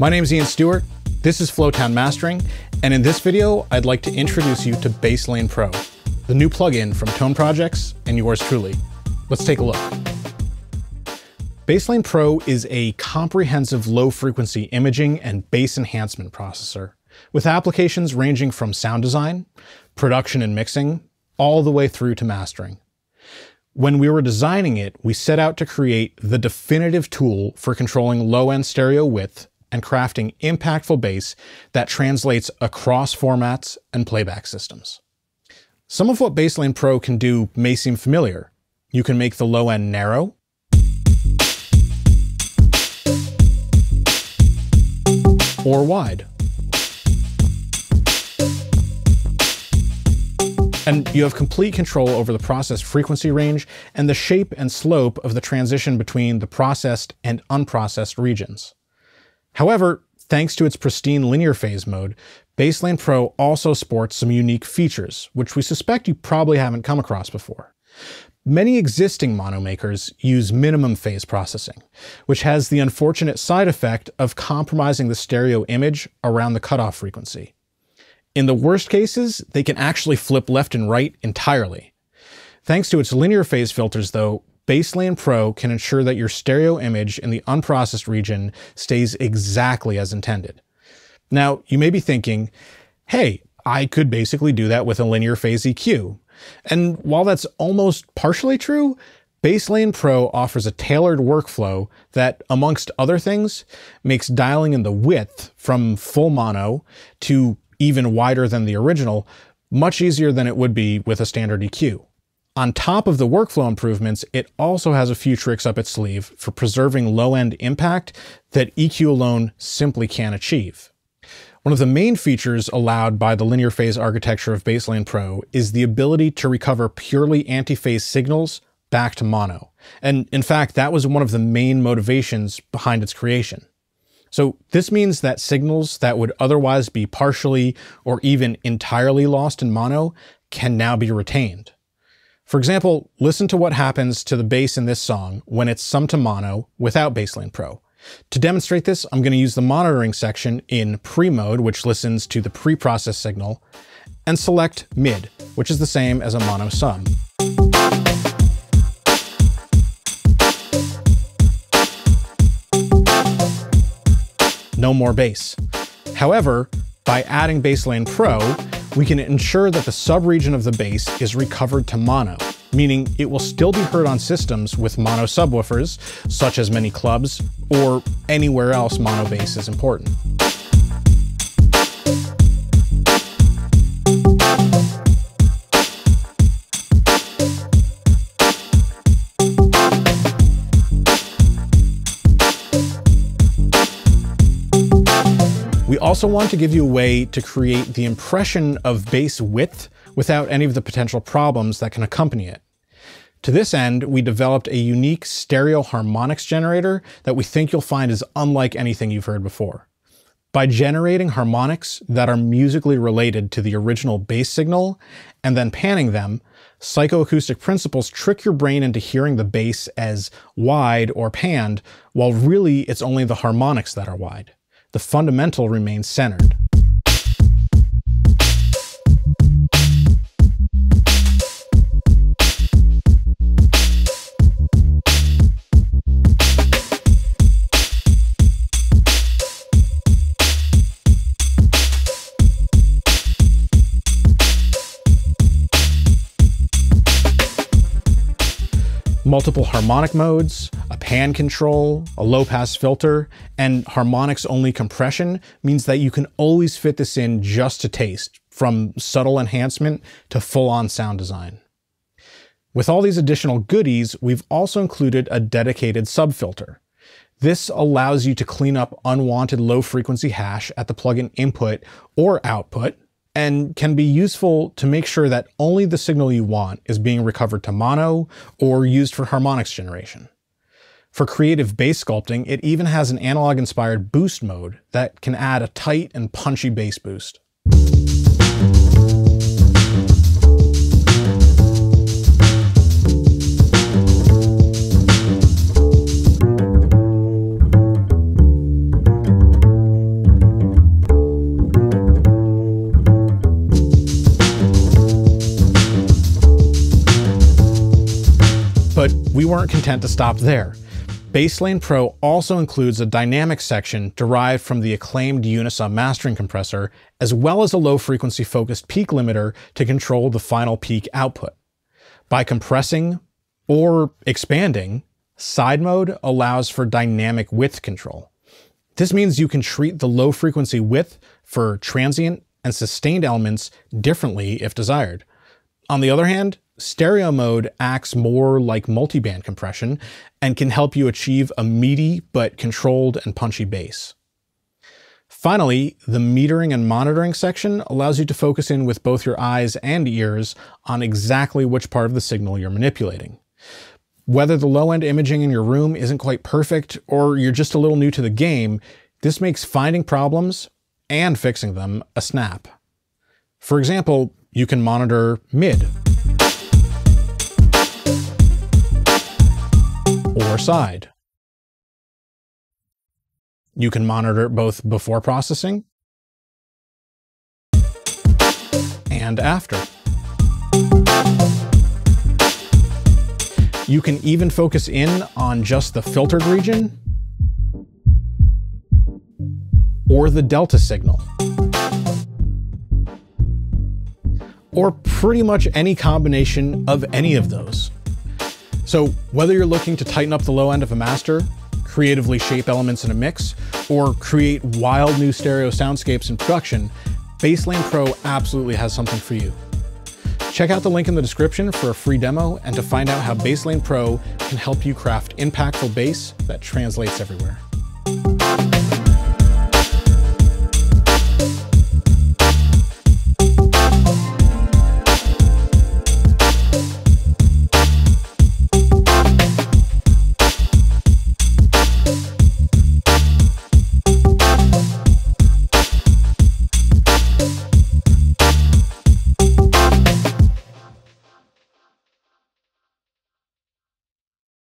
My name is Ian Stewart. This is Flotown Mastering, and in this video, I'd like to introduce you to Basslane Pro, the new plugin from Tone Projects and yours truly. Let's take a look. Basslane Pro is a comprehensive low-frequency imaging and bass enhancement processor, with applications ranging from sound design, production and mixing, all the way through to mastering. When we were designing it, we set out to create the definitive tool for controlling low-end stereo width and crafting impactful bass that translates across formats and playback systems. Some of what Basslane Pro can do may seem familiar. You can make the low end narrow, or wide. And you have complete control over the processed frequency range and the shape and slope of the transition between the processed and unprocessed regions. However, thanks to its pristine linear phase mode, Basslane Pro also sports some unique features, which we suspect you probably haven't come across before. Many existing mono makers use minimum phase processing, which has the unfortunate side effect of compromising the stereo image around the cutoff frequency. In the worst cases, they can actually flip left and right entirely. Thanks to its linear phase filters, though, Basslane Pro can ensure that your stereo image in the unprocessed region stays exactly as intended. Now, you may be thinking, hey, I could basically do that with a linear phase EQ. And while that's almost partially true, Basslane Pro offers a tailored workflow that, amongst other things, makes dialing in the width from full mono to even wider than the original much easier than it would be with a standard EQ. On top of the workflow improvements, it also has a few tricks up its sleeve for preserving low-end impact that EQ alone simply can't achieve. One of the main features allowed by the linear phase architecture of Basslane Pro is the ability to recover purely anti-phase signals back to mono. And in fact, that was one of the main motivations behind its creation. So this means that signals that would otherwise be partially or even entirely lost in mono can now be retained. For example, listen to what happens to the bass in this song when it's summed to mono without Basslane Pro. To demonstrate this, I'm going to use the monitoring section in pre-mode, which listens to the pre-processed signal, and select mid, which is the same as a mono sum. No more bass. However, by adding Basslane Pro, we can ensure that the subregion of the bass is recovered to mono, meaning it will still be heard on systems with mono subwoofers, such as many clubs, or anywhere else mono bass is important. Also want to give you a way to create the impression of bass width without any of the potential problems that can accompany it. To this end, we developed a unique stereo harmonics generator that we think you'll find is unlike anything you've heard before. By generating harmonics that are musically related to the original bass signal and then panning them, psychoacoustic principles trick your brain into hearing the bass as wide or panned, while really it's only the harmonics that are wide the fundamental remains centered. Multiple harmonic modes, a pan control, a low pass filter, and harmonics only compression means that you can always fit this in just to taste, from subtle enhancement to full on sound design. With all these additional goodies, we've also included a dedicated subfilter. This allows you to clean up unwanted low frequency hash at the plugin input or output and can be useful to make sure that only the signal you want is being recovered to mono or used for harmonics generation. For creative bass sculpting, it even has an analog-inspired boost mode that can add a tight and punchy bass boost. But we weren't content to stop there. Basslane Pro also includes a dynamic section derived from the acclaimed Unisum mastering compressor, as well as a low frequency focused peak limiter to control the final peak output. By compressing or expanding, side mode allows for dynamic width control. This means you can treat the low frequency width for transient and sustained elements differently if desired. On the other hand, stereo mode acts more like multiband compression and can help you achieve a meaty but controlled and punchy bass. Finally, the metering and monitoring section allows you to focus in with both your eyes and ears on exactly which part of the signal you're manipulating. Whether the low-end imaging in your room isn't quite perfect or you're just a little new to the game, this makes finding problems and fixing them a snap. For example, you can monitor mid or side. You can monitor both before processing and after. You can even focus in on just the filtered region or the delta signal. Or pretty much any combination of any of those. So whether you're looking to tighten up the low end of a master, creatively shape elements in a mix, or create wild new stereo soundscapes in production, Basslane Pro absolutely has something for you. Check out the link in the description for a free demo and to find out how Basslane Pro can help you craft impactful bass that translates everywhere.